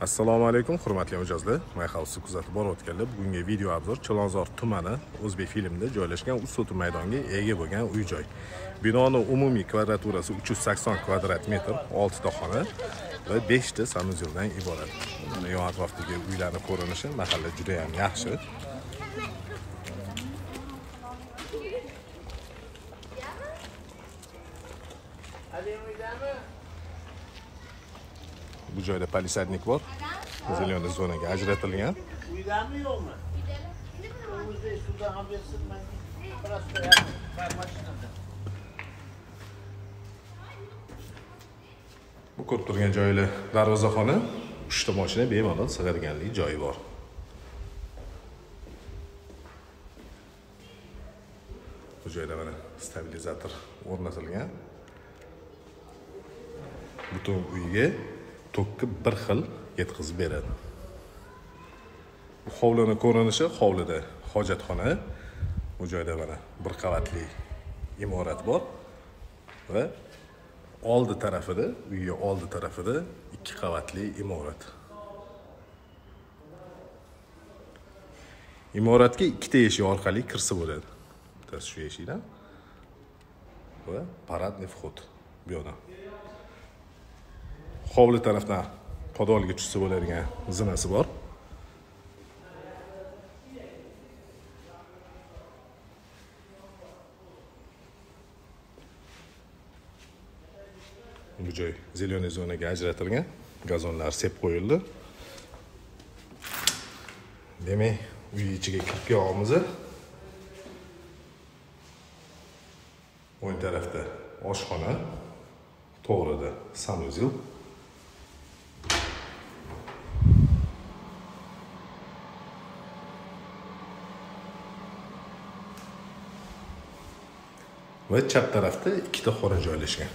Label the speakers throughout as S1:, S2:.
S1: assalomu alaykum hurmatli mijozlar. Mayhausni house kuzatib borayotganlar bugungi video obzor chilonzor tumani o'zbek filmida joylashgan usto'ti maydonga ega bo'lgan uy joy binoni umumiy kvadraturasi 380 kvadrat metr 6 ta xona va 5 ta sanuzeldan iborat. Mana yon atrofdagi uylarni ko'rinishi mahalla juda ham yaxshi. Bu joyda palisadnik bor zelena zonaga ajratilgan
S2: Uydami yo'qmi? Ham mashinada.
S1: bu ko'rib turgan joyli darvozaxona uchta moshina bemalol sig'adiganlik joyi bor bu joyda mana stabilizator o'rnatilgan butun uyga to'kib bir xil yetkazib beradi. Bu hovlini ko'rinishi hovlida hojatxona bu joyda mana bir qavatli imorat bor va oldi tarafida uyni oldi tarafida ikki qavatli imorat. Imoratga ikkita eshik orqali kirsa bo'ladi. Bittasi shu eshikdan va paradniy vход bu yoqdan. Hovli tarafdan podolga tushsa bo'ladigan zinasi bor. Bu joy зеленый zonaga ajratilgan. Gazonlar sepib qo'yildi. Demak uy ichiga kirib kelyapmiz. O'ng tarafda oshxona. To'g'rida sanuzel va chap tarafda ikkita xona joylashgan.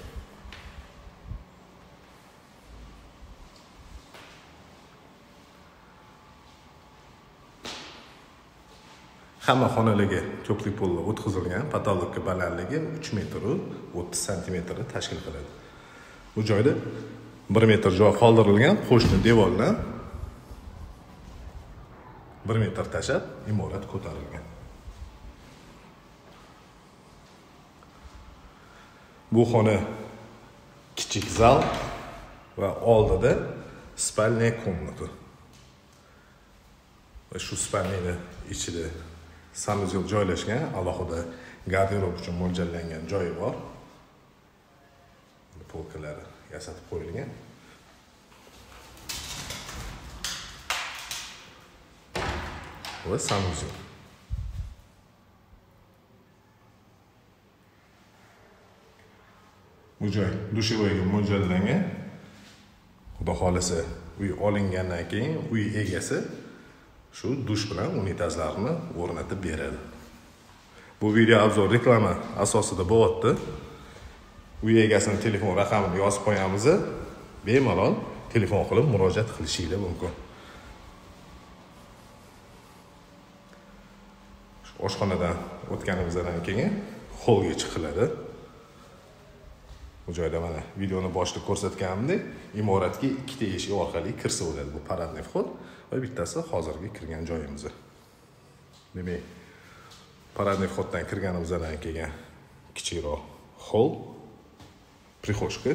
S1: Hamma xonalarga ko'prik pollar o'tkazilgan patologga balandligi uch metru o'ttiz santimetrni tashkil qiladi. Bu joyda bir metr joy qoldirilgan qo'shni devordan bir metr tashlab imorat ko'tarilgan. Bu xona kichik zal va oldida spalniya komnata va shu spalniyani ichida sanuzel joylashgan alohida garderob uchun mo'ljallangan joyi bor. Polkalari yasatib qo'yilgan. Va sanuzel bu joy mo'ljallangan. Xudo xohlasa uy olingandan keyin uy egasi shu dush bilan unitazlarni o'rnatib beradi. Bu video obzor reklama asosida bo'lyapti. Uy egasini telefon raqamini yozib qo'yamiz bemalol telefon qilib murojaat qilishinglar mumkin. Oshxonadan o'tganimizdan keyin xollga chiqiladi. Bu joyda mana videoni boshida ko'rsatganimdek imoratga ikkita eshik orqali kirsa bo'ladi bu paradniy vход va bittasi hozirgi kirgan joyimiz. Demak paradniy vходdan kirganimizdan keyin kichikroq hol прихожка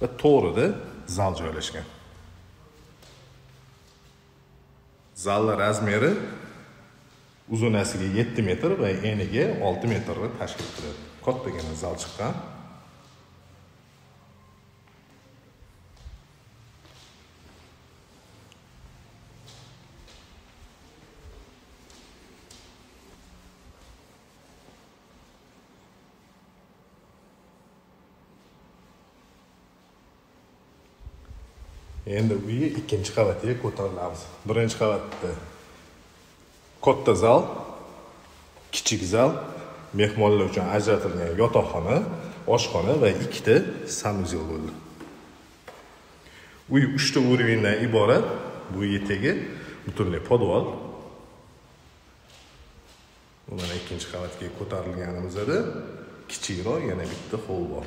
S1: va to'g'rida zal joylashgan. Zalni razmeri uzunasiga yetti metr va eniga olti metrni tashkil qiladi. Kattagina zal chiqqan endi uy ikkinchi qavatiga ko'tarilamiz. Birinchi qavatda katta zal kichik zal mehmonlar uchun ajratilgan yotoqxona oshxona va ikkita sanuzel bo'ldi. Uy uchta уровеньdan iborat bu etagi butunlay podval mana ikkinchi qavatga ko'tarilganimizda kichikroq yana bitta hol bor.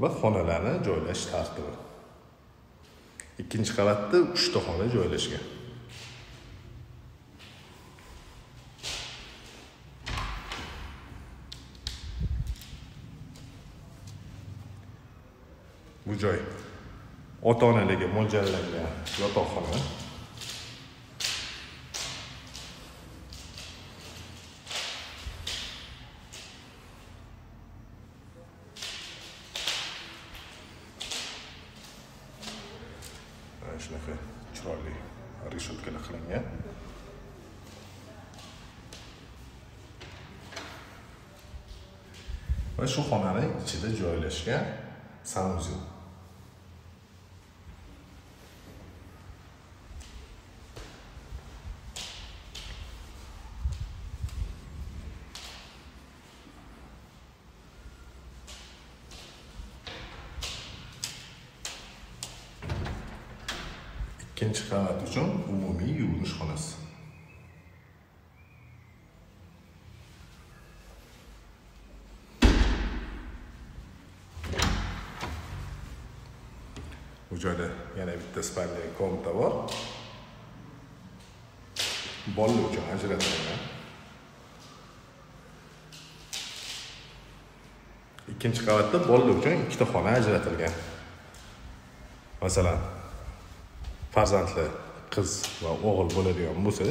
S1: Va xonalarni joylash tartibi. Ikkinchi qavatda uchta xona joylashgan. Bu joy ota onalarga mo'ljallangan yotoqxona mana shunaqa chiroyli решеткаlar qilingan va shu xonani ichida joylashgan sanuzel ikkinchi qavat uchun umumiy yuvinish xonasi bu joyda yana bitta spalniy komnata bor bolalar uchun ajratilgan ikkinchi qavatda bolalar uchun ikkita xona ajratilgan masalan farzandli qiz va o'g'il bo'ladigan bo'lsa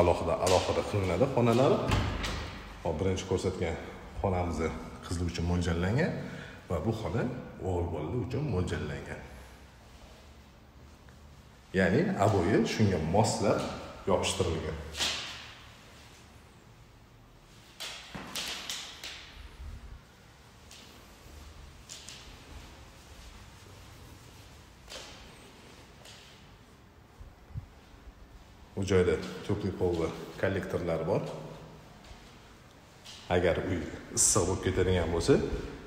S1: alohida alohida qilinadi xonalari. Hop birinchi ko'rsatgan xonamiz qizlar uchun mo'ljallangan va bu xona o'g'il bolalar uchun mo'ljallangan. Ya'ni abo'yi shunga moslab yopishtirilgan. Bu joyda tepli polli kollektorlar bor. Agar uy issiq bo'lib ketadigan bo'lsa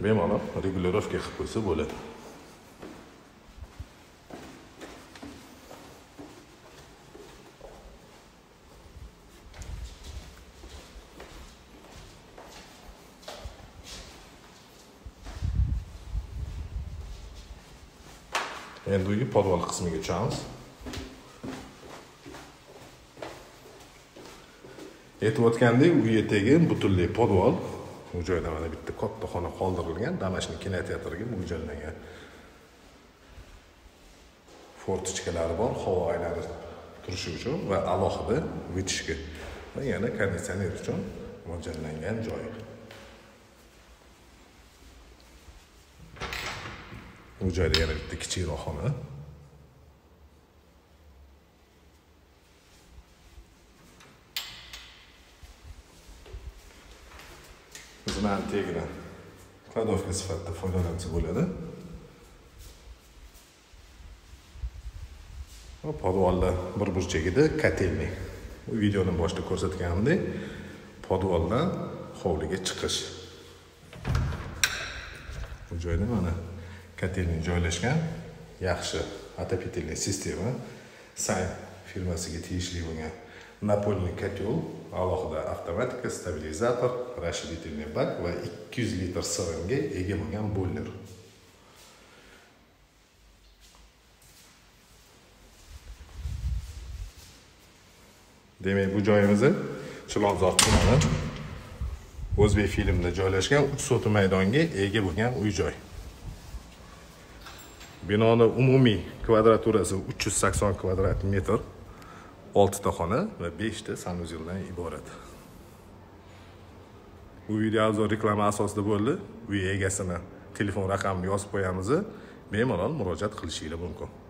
S1: bemalol regulirovka qilib qo'ysa bo'ladi. Endi uyni podval qismiga tushamiz. Aytib o'tgandek u etagi butunlay podval u joyda mana bitta katta xona qoldirilgan damashniy kinoteatriga mo'ljallangan. Fortichkalari bor havo aylanib turishi uchun va alohida vытяжка va yana konditsioner uchun mo'ljallangan joy. Bu joyda yana bitta kichikroq xona. Xizmat tegini kladovka sifatida foydalansa bo'ladi va bir burchagida kotelniy videoni boshida ko'rsatganimdek podvaldan hovliga chiqish bu joyda mana kotelniy joylashgan? Yaxshi. Отопительный sistema sayn firmasiga tegishli bo'lgan. Напольный котел alohida avtomatika stabilizator расширительный bak va 200 litr sig'imga ega bo'lgan boiler demak bu joyimiz chilonzor tumani o'zbek filmida joylashgan uch soti maydonga ega bo'lgan uy joy. Binoni umumiy kvadraturasi uch yuz sakson kvadrat metr. Oltita xona va beshta sanuzeldan iborat. Bu video obzor reklama asosida bo'ldi. Uy egasini telefon raqamini yozib qo'yamiz. Bemalol murojaat qilishinglar mumkin.